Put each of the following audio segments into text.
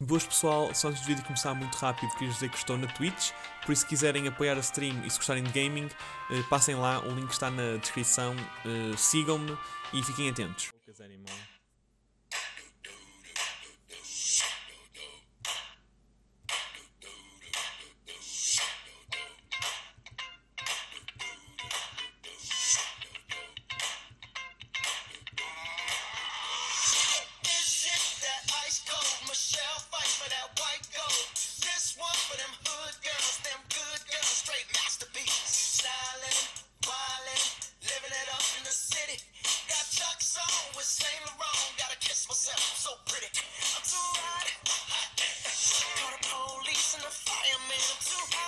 Boas pessoal, só antes do vídeo começar muito rápido queria dizer que estou na Twitch, por isso se quiserem apoiar a stream e se gostarem de gaming, eh, passem lá, o link está na descrição, eh, sigam-me e fiquem atentos. with Saint Laurent, gotta kiss myself, so pretty. I'm too hot. Call the police and the fireman, I'm too hot.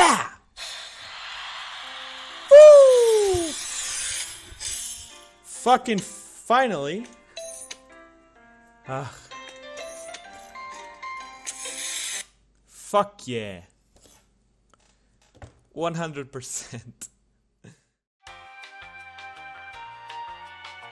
Yeah! Woo! Fucking finally. Ugh. Fuck yeah. 100%.